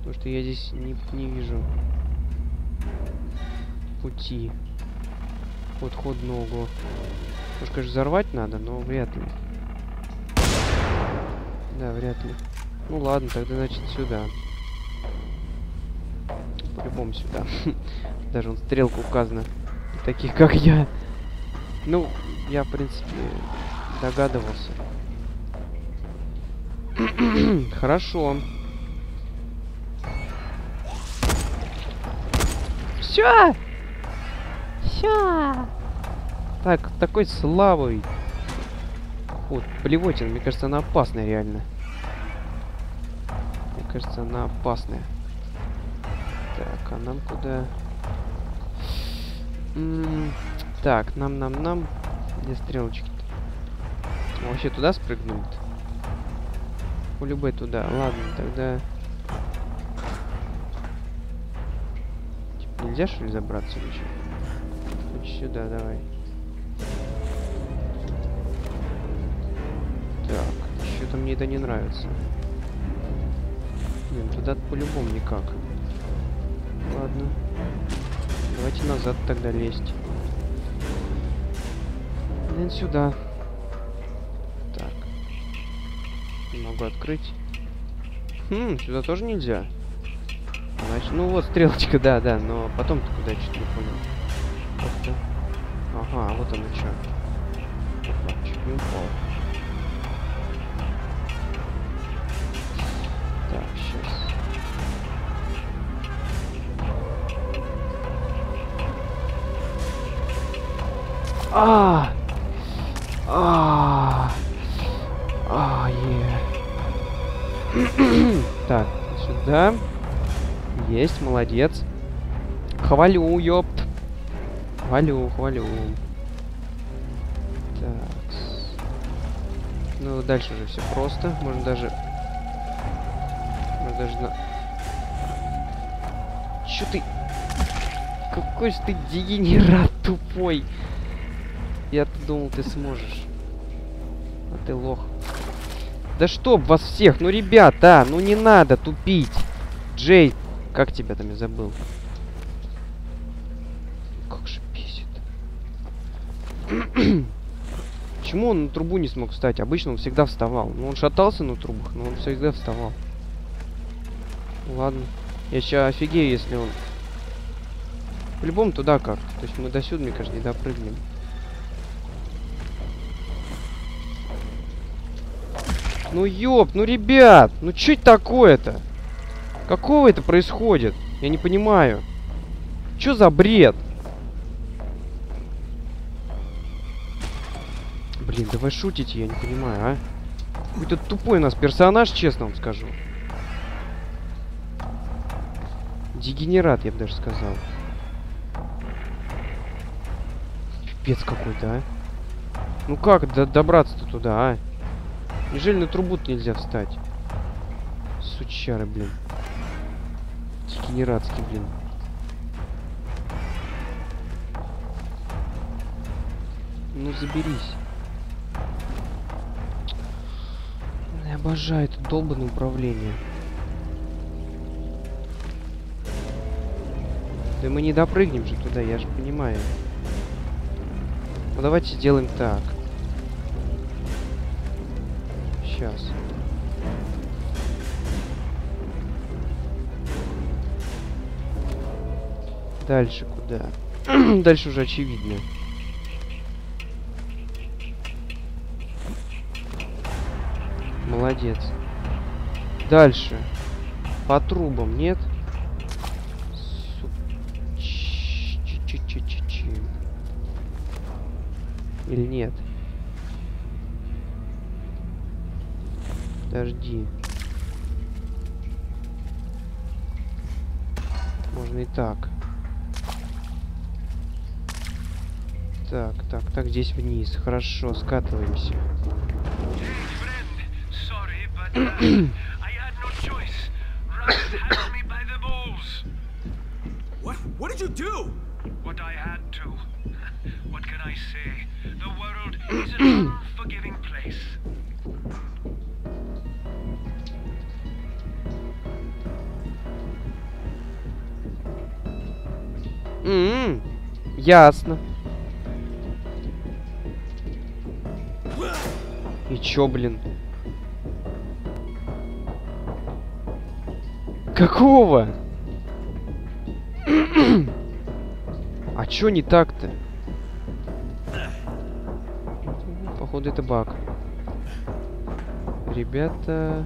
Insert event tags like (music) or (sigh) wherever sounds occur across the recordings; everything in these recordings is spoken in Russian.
Потому что я здесь не, не вижу пути подходного. Может, конечно, взорвать надо, но вряд ли. Да, вряд ли. Ну ладно, тогда значит сюда. По-любому сюда. (laughs) Даже он стрелка указана. Таких как я. Ну, я, в принципе, догадывался. (clears throat) Хорошо. Все! Все! Так, такой слабый. Вот, блевотина, мне кажется, она опасная реально. Мне кажется, она опасная. Так, а нам куда? М -м так, нам-нам-нам. Где стрелочки-то? Вообще туда спрыгнуть? У любой туда. Ладно, тогда... нельзя что ли забраться? Хоть сюда, давай. Так, что-то мне это не нравится. Блин, туда по-любому никак. Ладно. Давайте назад тогда лезть. Блин, сюда. Так. Могу открыть. Хм, сюда тоже нельзя. Значит, ну вот стрелочка, да, да, но потом-то куда что-то не понял. Как-то... Ага, вот оно что. Опа, чуть не упал. Так, сейчас. А! А! А. (clears throat) Так, сюда. Есть, молодец. Хвалю, ёпт. Хвалю, хвалю. Так. Ну, дальше уже все просто. Можно даже... Можно даже на... Чё ты... Какой же ты дегенерат тупой. Я-то думал, ты сможешь. А ты лох. Да чтоб вас всех! Ну, ребята, ну не надо тупить. Джей, как тебя там я забыл? Как же бесит. (clears throat) Почему он на трубу не смог встать? Обычно он всегда вставал. Ну, он шатался на трубах, но он всегда вставал. Ладно. Я сейчас офигею, если он... По-любому туда как. То есть мы до сюда, мне кажется, не допрыгнем. Ну ёб, ну ребят, ну это такое-то? Какого это происходит? Я не понимаю. Что за бред? Блин, давай шутите, я не понимаю, а? Какой-то тупой у нас персонаж, честно вам скажу. Дегенерат, я бы даже сказал. Пипец какой-то, а. Ну как до добраться-то туда, а? Неужели на трубу нельзя встать? Сучары, блин. Дегенератский, блин. Ну, заберись. Я обожаю это долбанное управление. Да мы не допрыгнем же туда, я же понимаю. Ну давайте сделаем так. Сейчас. Дальше куда? (clears throat) Дальше уже очевидно. Молодец. Дальше. По трубам, нет? Или нет? Подожди. Можно и так. Так, так, так, здесь вниз. Хорошо, скатываемся. What, what did you do? What I had to. What can I say? The world is an unforgiving place. Mm -hmm. Ясно. Чё, блин? Какого? (clears throat) а чё не так-то? Походу это баг. Ребята...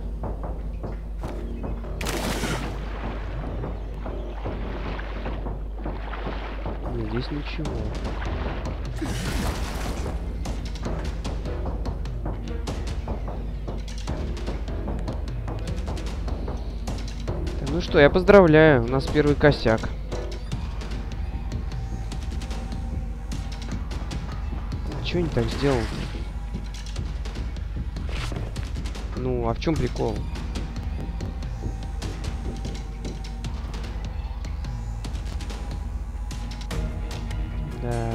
Нет, здесь ничего. Ну что, я поздравляю, у нас первый косяк. Чего не так сделал? Ну, а в чем прикол? Да.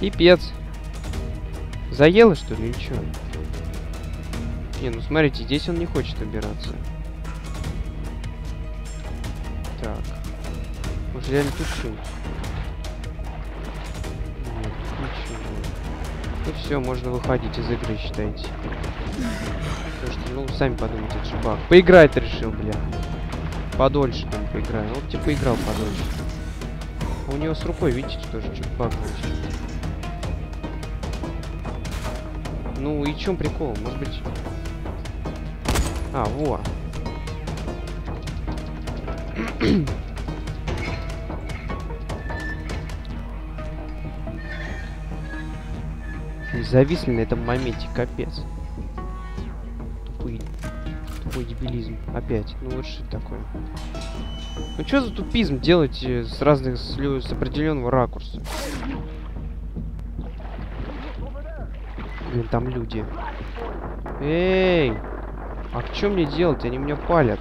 Пипец. Заело, что ли, или чё? Не, ну смотрите, здесь он не хочет убираться. Так. Может реально тут что-нибудь? Нет, ничего. Ну все, можно выходить из игры, считайте. Что, ну, сами подумайте, это же баг. Поиграть решил, бля. Подольше там поиграю. Вот типа играл подольше. У него с рукой, видите, тоже что-то баг получил. Ну и чем прикол? Может быть... А, во. Зависли на этом моменте, капец. Тупый, тупой дебилизм. Опять. Ну вот что такое. Ну что за тупизм делать э, с разных, с, с определенного ракурса? Блин, там люди. Эй! А что мне делать? Они меня палят.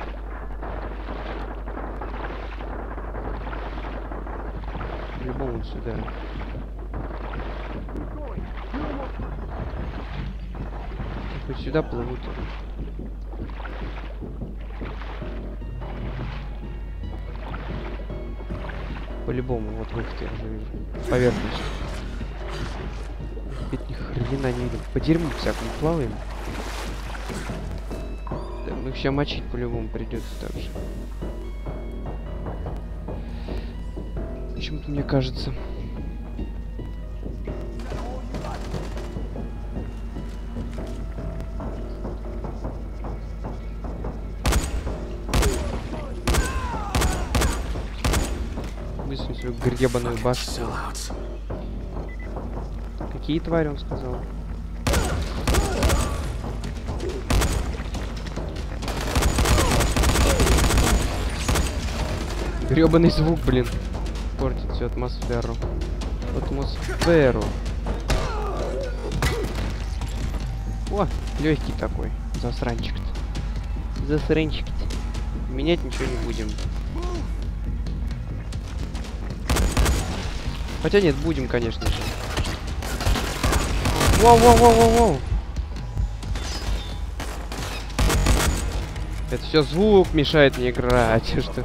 По-любому сюда. Хоть сюда плывут. По-любому, вот выход я уже вижу. Поверхность. Хрена не видим. По дерьму всякому плаваем. Да, ну сейчас мочить по-любому придется так же. Почему-то мне кажется. Высунь свою гребаную башку. Какие твари он сказал? Гребаный звук, блин. Портит всю атмосферу. Атмосферу. О, легкий такой. Засранчик-то. Засранчик-то. Менять ничего не будем. Хотя нет, будем, конечно же. Воу, воу, воу, воу, воу. Это все звук мешает мне играть. (laughs) Что?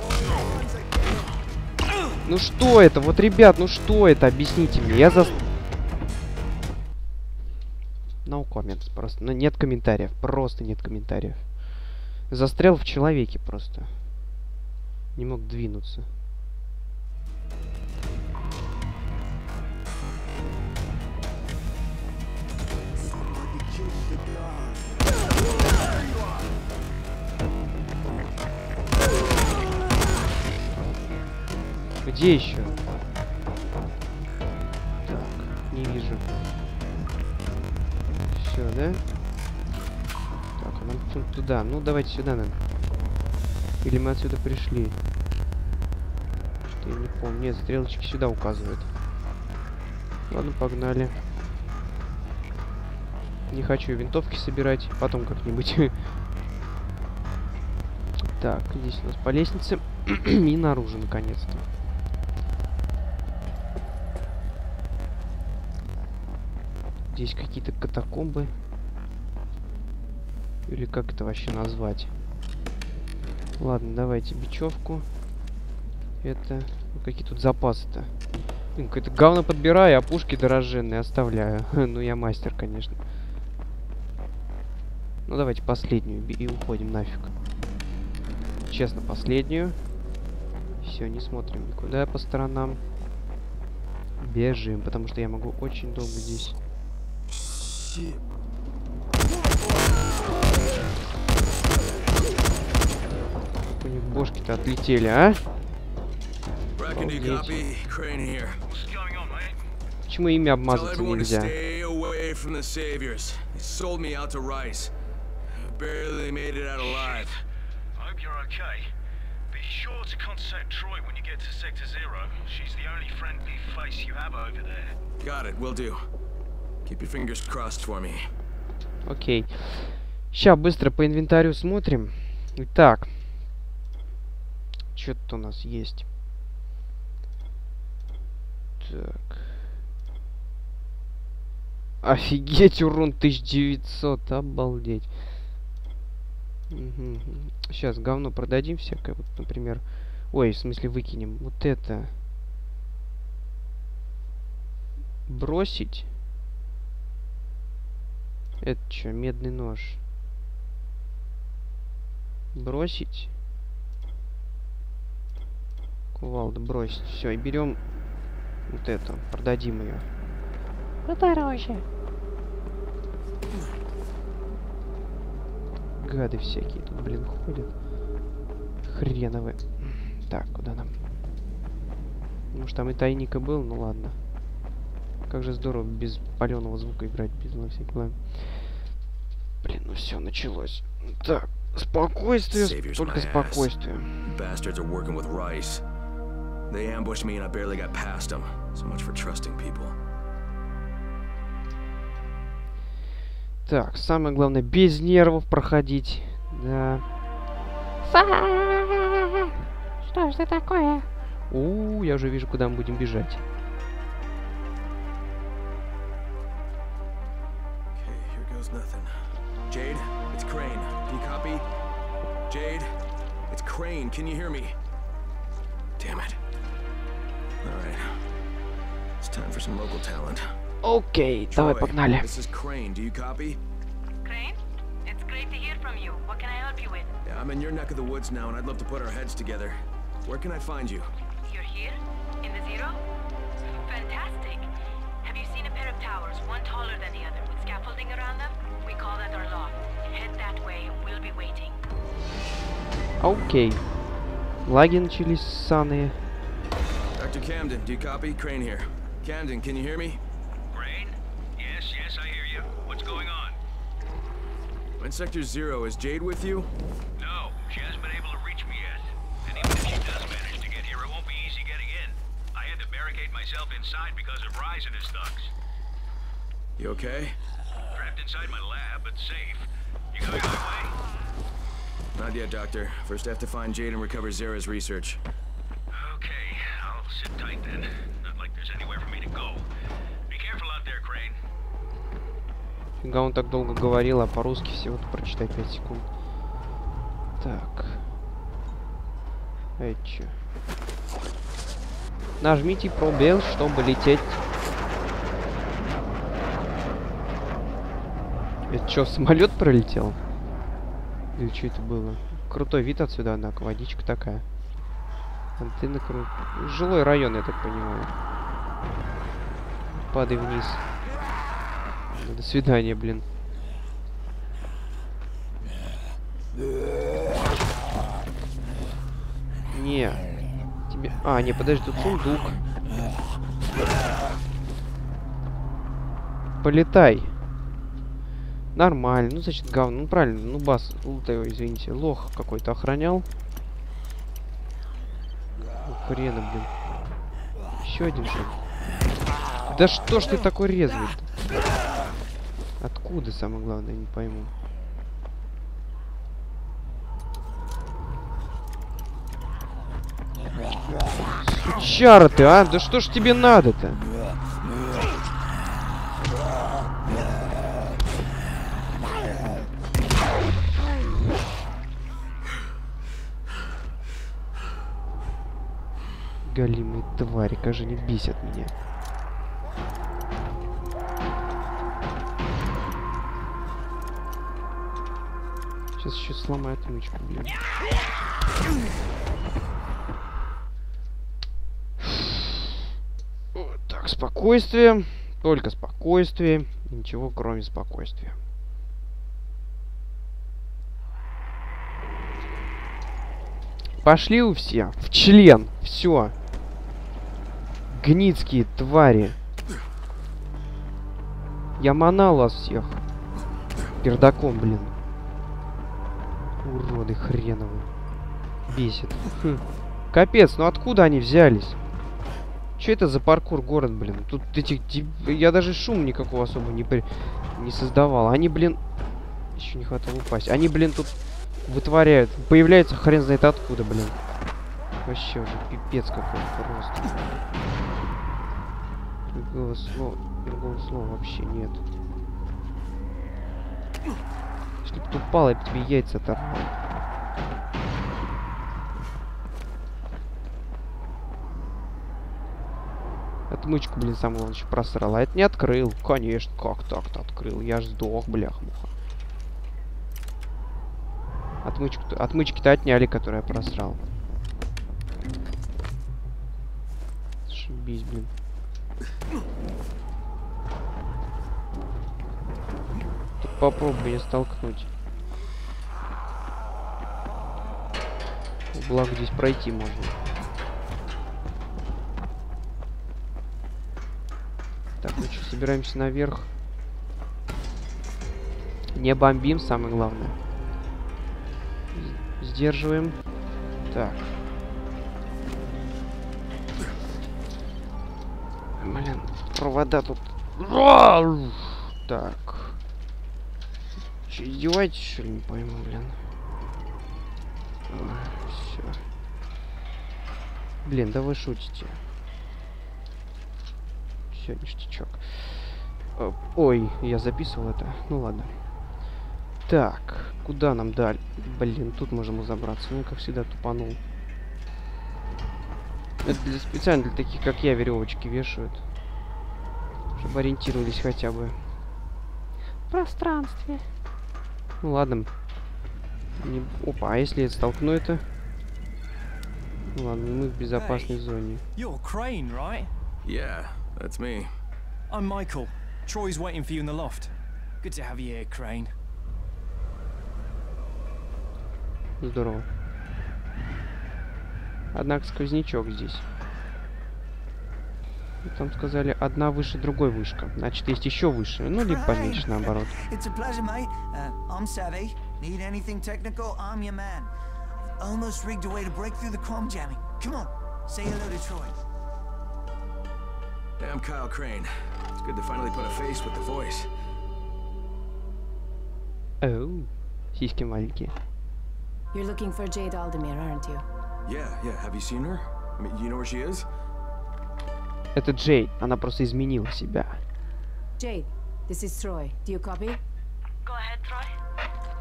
Ну что это? Вот, ребят, ну что это? Объясните мне. Я за... No comments. Просто. Ну, нет комментариев. Просто нет комментариев. Застрял в человеке просто. Не мог двинуться. Где еще? Так, не вижу. Все, да? Так, а нам туда. Ну, давайте сюда нам. Или мы отсюда пришли? Что я не помню. Нет, стрелочки сюда указывают. Ладно, погнали. Не хочу винтовки собирать. Потом как-нибудь. (laughs) Так, здесь у нас по лестнице. (clears throat) И наружу, наконец-то. Здесь какие-то катакомбы. Или как это вообще назвать? Ладно, давайте бечевку. Это... ну, какие тут запасы-то? Какое-то говно подбираю, а пушки дороженные оставляю. (laughs) ну, я мастер, конечно. Ну, давайте последнюю и уходим нафиг. Честно, последнюю. Все, не смотрим никуда по сторонам. Бежим, потому что я могу очень долго здесь. У них бошки-то отлетели, а? Bracken, do you Yes. copy? Crane here. What's going on, mate? Почему ими Tell обмазаться everyone to нельзя? stay away from the saviors. They sold me out to Rice. Barely made it out alive. I hope you're okay. Be sure to contact Troy when you get to Sector Zero. She's the only friendly face you have over there. Got it, will do. Окей. Сейчас быстро по инвентарю смотрим. Итак. Что тут у нас есть? Так. Офигеть, урон 1900, обалдеть. Сейчас говно продадим всякое, вот, например. Ой, в смысле выкинем. Вот это. Бросить. Это что, медный нож? Бросить? Кувалда бросить. Все, и берем вот эту, продадим ее. Подороже. Гады всякие тут, блин, ходят. Хреновы. Так, куда нам? Может, там и тайника был? Ну ладно. Как же здорово без паленого звука играть, без на всякий план. Блин, ну все, началось. Так, спокойствие, Savior's только спокойствие. Bastards are working with Rice. They ambushed me and I barely got past them. So much for trusting people. Так, самое главное, без нервов проходить. Да. Что ж это такое? У, я уже вижу, куда мы будем бежать. it's Crane. Can you hear me? Damn it. Alright. It's time for some local talent. Окей, давай Troy, погнали. This is Crane. Do you copy? Crane? It's great to hear from you. What can I help you with? Yeah, I'm in your neck of the woods now, and I'd love to put our heads together. Where can I find you? You're here? In the Zero? Fantastic. Have you seen a pair of towers, one taller than the other, with scaffolding around them? We call that our loft. Head that way. We'll be waiting. Окей. Лаги начались ссаные. Dr. Camden, do you copy? Crane here. Camden, can you hear me? Rain? Yes, yes, I hear you. What's going on? I'm in Sector Zero. Is Jade with you? No, she hasn't been able to reach me yet. And even if she does manage to get here, it won't be easy getting in. I had to barricade myself inside because of Rise and his thugs. You okay? Not yet, Doctor. First, I have to find Jade and recover Zara's research. Okay, I'll sit tight then. Not like there's anywhere for me to go. Be careful out there, Crane. Фига он так долго говорил, а по-русски всего-то прочитай 5 секунд. Так. А это чё? Нажмите пробел, чтобы лететь. Это что, самолет пролетел? Или что это было? Крутой вид отсюда, однако, водичка такая. Антенна кру... Жилой район, я так понимаю. Падай вниз. До свидания, блин. Не. Тебе... А, не, подожди, тут сундук. Полетай. Нормально. Ну, значит, говно. Ну, правильно. Ну, бас. Лутай его, извините. Лох какой-то охранял. Ну, хрена, блин. Еще один шаг. Да что ж ты такой резвый -то? Откуда, самое главное, не пойму. Сучара ты, а? Да что ж тебе надо-то? Галимые твари, как же они бесят меня. Сейчас еще сломаю отмычку, блин. Так, спокойствие. Только спокойствие. Ничего, кроме спокойствия. Пошли вы все. В член. Все. Гницкие твари. Я манал вас всех. Пердаком, блин. Уроды хреновые. Бесит. Хм. Капец, ну откуда они взялись? Че это за паркур город, блин? Тут этих... Я даже шум никакого особо не, при... не создавал. Они, блин... Еще не хватало упасть. Они, блин, тут вытворяют. Появляются хрен знает откуда, блин. Вообще уже пипец какой просто. Другого слова, другого слова вообще нет. Если бы ты упал, я бы тебе яйца оторвал. Отмычку, блин, сам главное, еще просрал. А это не открыл. Конечно, как так-то открыл? Я ж сдох, блях-муха. Отмычку отмычки-то отняли, которые я просрал. Шибись, блин. Тут попробуй не столкнуть. Благо здесь пройти можно. Так, ну что, собираемся наверх. Не бомбим, самое главное. Сдерживаем. Так. Провода тут. Так. Че, издеваетесь, что ли, не пойму, блин. Все. Блин, да вы шутите. Все, ништячок. Э, Ой, я записывал это. Ну ладно. Так, куда нам дали? Блин, тут можем забраться. Ну, как всегда, тупанул. Это для, специально для таких, как я, веревочки вешают. Чтобы ориентировались хотя бы. В пространстве. Ну ладно. Не- Опа, а если я столкну это? Ну ладно, мы в безопасной зоне. You're Crane, right? Yeah, that's me. I'm Michael. Troy's waiting for you in the loft. Good to have you here, Crane. Здорово. Однако сквознячок здесь. И Там сказали, одна выше другой вышка. Значит, есть еще выше. Ну, либо поменьше, наоборот. Uh, Kyle Crane. It's good to finally put a face with the voice. Оу, сиськи маленькие. You're looking for Jade Aldemir, aren't you? Yeah, yeah. Have you seen her? I mean, you know where she is? Это Джей. Она просто изменила себя. Jade, this is Troy. Do you copy? Go ahead, Troy.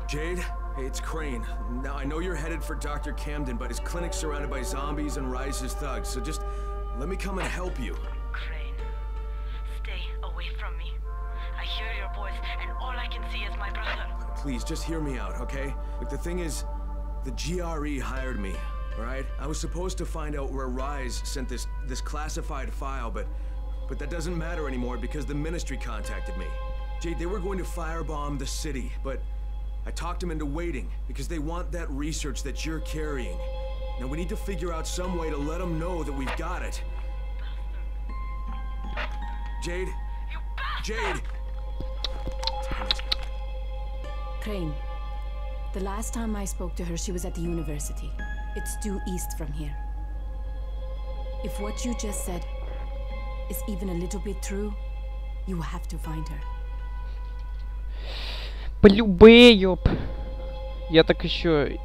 Jade? Hey, it's Crane. Now, I know you're headed for Dr. Camden, but his clinic's surrounded by zombies and Rise's thugs, so just let me come and help you. Crane, stay away from me. I hear your voice, and all I can see is my brother. Please, just hear me out, okay? Look, the thing is, the GRE hired me, alright? I was supposed to find out where Rise sent this this classified file, but but that doesn't matter anymore because the ministry contacted me. Jade, they were going to firebomb the city, but I talked them into waiting because they want that research that you're carrying. Now we need to figure out some way to let them know that we've got it. Jade? You! Jade! Crane. The last time I spoke to her, she was at the university. It's due east from here. If what you just said is even a little bit true, you have to find her. Полюбе, ёп. Я так еще...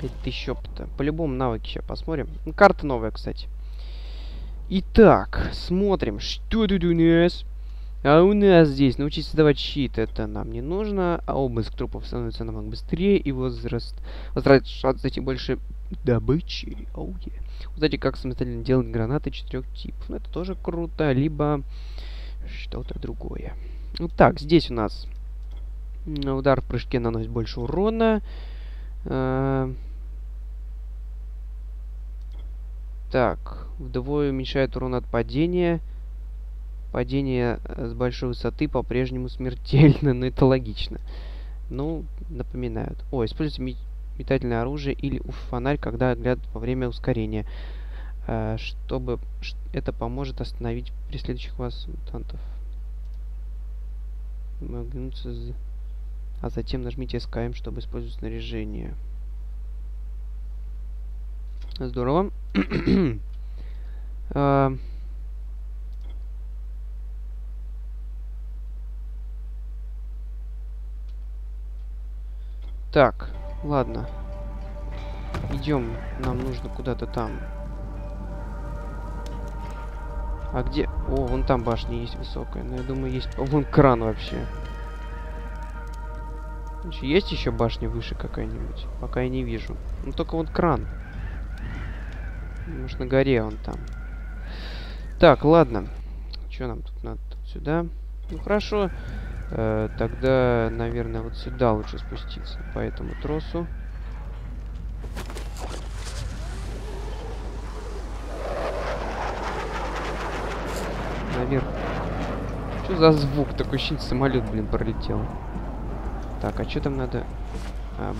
Пять тысяч опыта. По-любому навыки сейчас посмотрим. Карта новая, кстати. Итак, смотрим, что тут у нас. А у нас здесь научиться создавать щит. Это нам не нужно. А обыск трупов становится намного быстрее. И возраст... Возвращаться эти больше добычи. Оу, е. Кстати, как самостоятельно делать гранаты четырех типов. Ну, это тоже круто. Либо что-то другое. Ну так, здесь у нас удар в прыжке наносит больше урона. Э, Так, вдвое уменьшает урон от падения. Падение э, с большой высоты по-прежнему смертельно, но это логично. Ну, напоминают. О, используйте ме- метательное оружие или фонарь, когда оглядывают во время ускорения. Э, чтобы это поможет остановить преследующих вас мутантов. А затем нажмите SKM, чтобы использовать снаряжение. Здорово. (clears throat) А, Так, ладно. Идем, нам нужно куда-то там. А где? О, вон там башня есть высокая. Но я думаю, есть... О, вон кран вообще. Есть еще башня выше какая-нибудь? Пока я не вижу. Ну, только вот кран. Может, на горе он там. Так, ладно. Что нам тут надо? Тут сюда. Ну, хорошо. Э, тогда, наверное, вот сюда лучше спуститься. По этому тросу. Наверх. Что за звук? Такой ощущение, самолет, блин, пролетел. Так, а что там надо? А,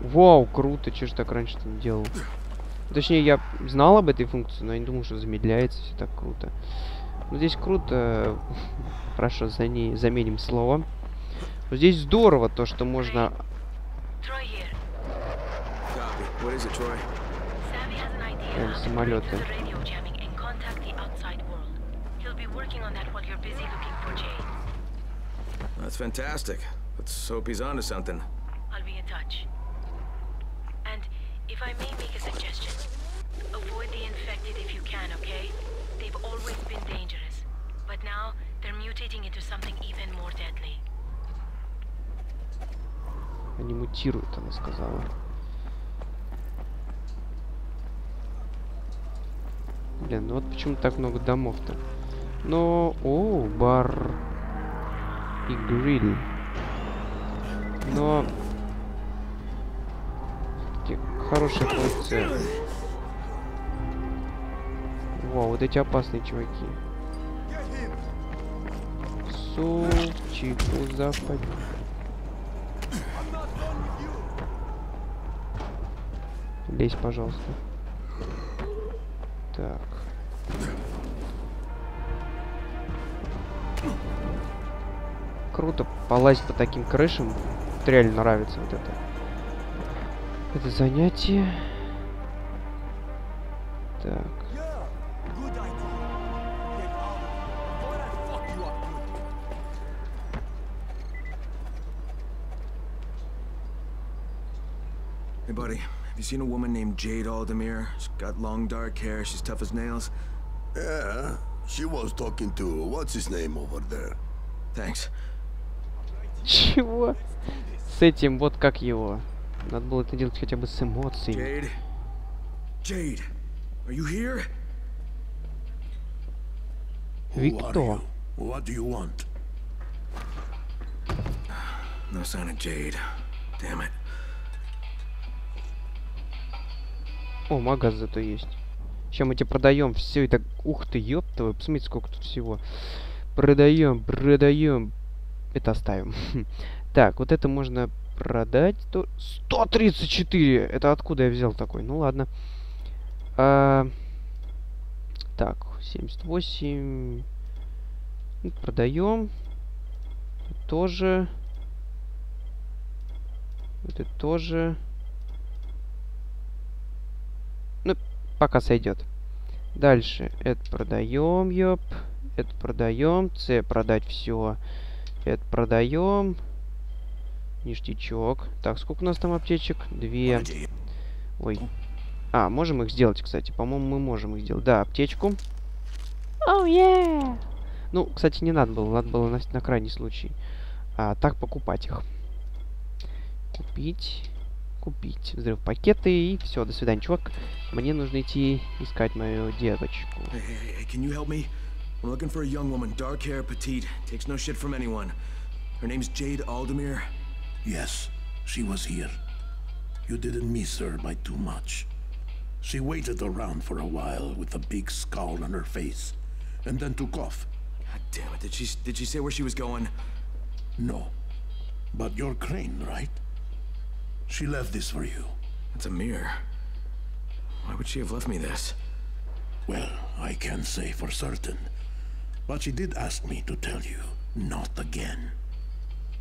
Вау, круто, че ж так раньше-то не делал? Точнее, я знал об этой функции, но я не думал, что замедляется все так круто. Ну, здесь круто. Хорошо, за ней заменим слово. Вот здесь здорово то, что можно... Э, break самолеты. That's fantastic. Let's hope he's onto something. I'll be in touch. And if I may make a suggestion, avoid the infected if you can, okay? They've always been dangerous, but now they're mutating into something even more deadly. Они мутируют, она сказала. Блин, ну вот почему так много домов-то? Но... О, бар... И гриль. Но... Такие хорошие функции. Вау, вот эти опасные чуваки. Супчику заходи. Лезь, пожалуйста. Так. Круто полазить по таким крышам. Вот реально нравится вот это. Это занятие. Так. Hey, buddy. Have you seen a woman named Jade Aldemir? She's got long dark hair. She's tough as nails. Yeah, she was talking to what's his name over there. Thanks. Чего? С этим вот как его. Надо было это делать хотя бы с эмоциями. Jade? Jade, are you here? Who are Виктор. you? What do you want? No sign of Jade. Damn it. О, магаз зато есть. Чем мы тебе продаем все это. Ух ты, ёпта, вы посмотрите, сколько тут всего. Продаем, продаем. Это оставим. (laughs) так, вот это можно продать. То... 134! Это откуда я взял такой? Ну ладно. А, Так, 78. Ну, Продаем. Тоже. Это тоже. Ну, пока сойдет. Дальше. Это продаем, ёп. Это продаем. С продать все. Это продаем. Ништячок. Так, сколько у нас там аптечек? Две. Ой. А, можем их сделать, кстати. По-моему, мы можем их сделать. Да, аптечку. Oh yeah! Ну, кстати, не надо было. Надо было на, на крайний случай. А, так покупать их. Купить. Купить взрыв-пакеты и все, до свидания, чувак. Мне нужно идти искать мою девочку. Hey, hey, hey, can you help me? I'm looking for a young woman, dark hair, petite, takes no shit from anyone. Her name's Jade Aldemir. Yes, she was here. You didn't miss her by too much. She waited around for a while with a big scowl on her face, and then took off. God damn it, did she, did she say where she was going? No. But you're Crane, right? She left this for you. It's a mirror. Why would she have left me this? Well, I can't say for certain. But she did ask me to tell you, not again.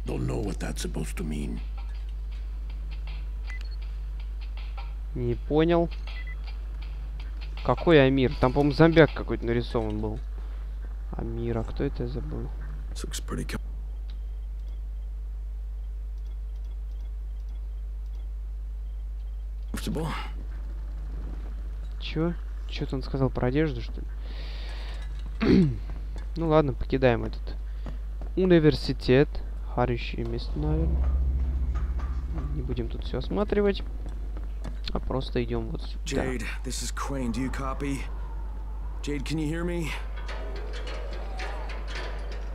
Don't know what that's supposed to mean. Не понял. Какой Амир? Там, по-моему, зомбяк какой-то нарисован был. Амир, а кто это я забыл? Comfortable. Чё? Чё-то он сказал про одежду, что ли? ну ладно, покидаем этот университет. Харющее место, наверное. Не будем тут все осматривать. А просто идем вот сюда. Jade, this is Crane. Do you copy? Jade, can you hear me?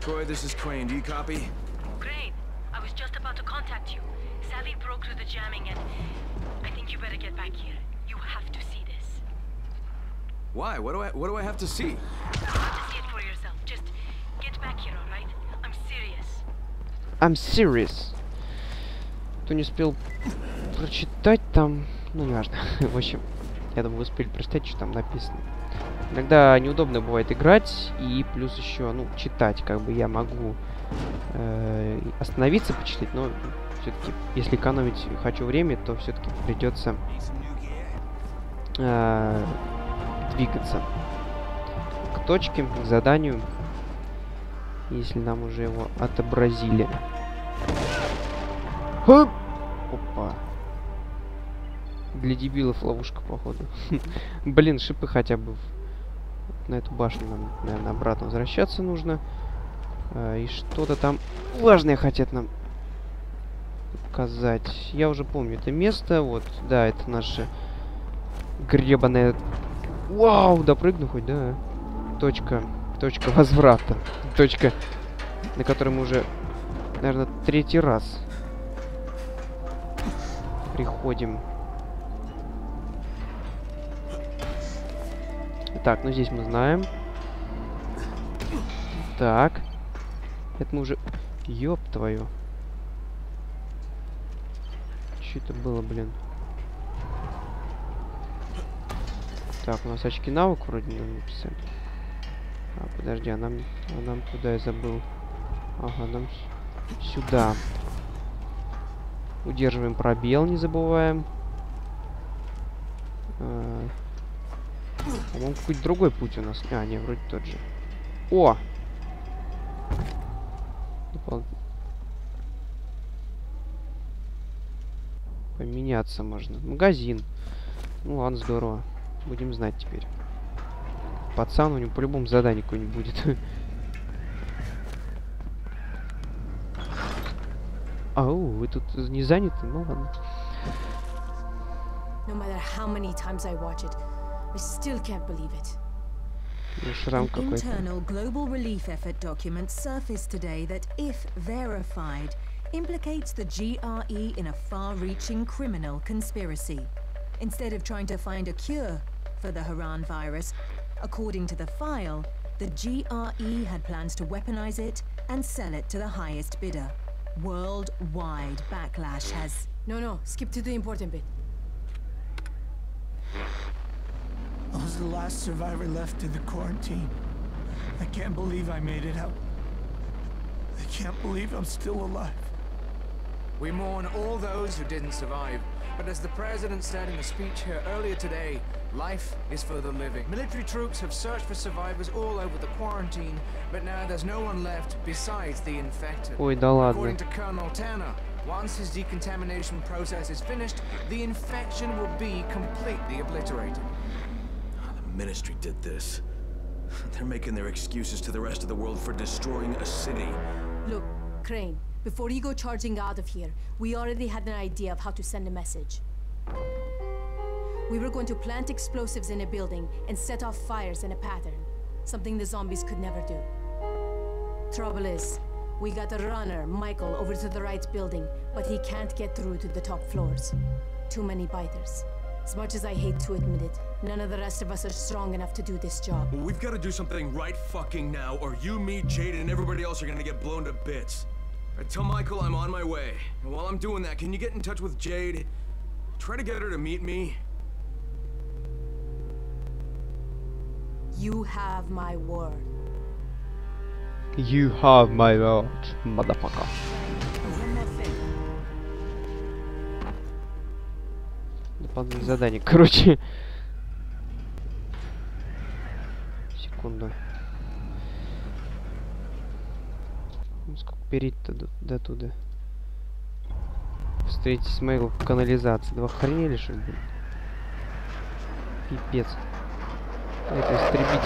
Troy, this is Crane. Do you copy? Crane, I was just about to contact you. Savvy broke through the jamming and you better get back here. You have to see this. Why? What do I what do I have to see? You have to see it for yourself. Just get back here, alright? I'm serious. I'm serious. Кто не успел прочитать там, ну неважно. (laughs) В общем, я думаю, вы успели прочитать, что там написано. Иногда неудобно бывает играть, и плюс еще, ну, читать, как бы я могу э, остановиться, почитать, но все-таки, если экономить хочу время, то все-таки придется э, двигаться к точке, к заданию, если нам уже его отобразили. Хоп! Опа. Для дебилов ловушка, походу. (laughs) Блин, шипы хотя бы на эту башню нам, наверное, обратно возвращаться нужно. А, и что-то там важное хотят нам показать. Я уже помню это место. Вот, да, это наше гребаное... Вау, допрыгну хоть, да. Точка, точка возврата. Точка, на которой мы уже, наверное, третий раз приходим. Так, ну здесь мы знаем. Так. Это мы уже... Ёб твою. Что это было, блин? Так, у нас очки навык вроде нам написали. А, подожди, а нам, а нам куда я забыл? Ага, нам сюда. Удерживаем пробел, не забываем. А, По-моему, какой-то другой путь у нас. А, не, вроде тот же. О! Допол- Поменяться можно. Магазин. Ну ладно, здорово. Будем знать теперь. Пацан у него по-любому задание какое-нибудь будет. (laughs) Ау, вы тут не заняты? Ну ладно. No matter how many times I watch it, I still can't believe it. Шрам какой-то. Internal global relief effort document surfaced today that, if verified, implicates the GRE in a far reaching criminal conspiracy. Instead of trying to find a cure for the Haran virus, according to the file, the GRE had plans to weaponize it and sell it to the highest bidder. Worldwide backlash has. No, no, skip to the important bit. I was the last survivor left in the quarantine. I can't believe I made it out. I can't believe I'm still alive. We mourn all those who didn't survive. But as the President said in a speech here earlier today, life is for the living. Military troops have searched for survivors all over the quarantine, but now there's no one left besides the infected. Ой, да ладно. According to Colonel Tanner, once his decontamination process is finished, the infection will be completely obliterated. The Ministry did this. (laughs) They're making their excuses to the rest of the world for destroying a city. Look, Crane, before you go charging out of here, we already had an idea of how to send a message. We were going to plant explosives in a building and set off fires in a pattern. Something the zombies could never do. Trouble is, we got a runner, Michael, over to the right building, but he can't get through to the top floors. Too many biters. As much as I hate to admit it, none of the rest of us are strong enough to do this job. Well, we've got to do something right fucking now, or you, me, Jade, and everybody else are gonna get blown to bits. I tell Michael I'm on my way. And while I'm doing that, can you get in touch with Jade? Try to get her to meet me. You have my word. You have my word, motherfucker. One more thing. Дополнительное задание. Короче. Секунду. Перейти-то до, туда? Встретить Смейл в канализации. Два охренели, что ли, блин? Пипец. Это истребитель.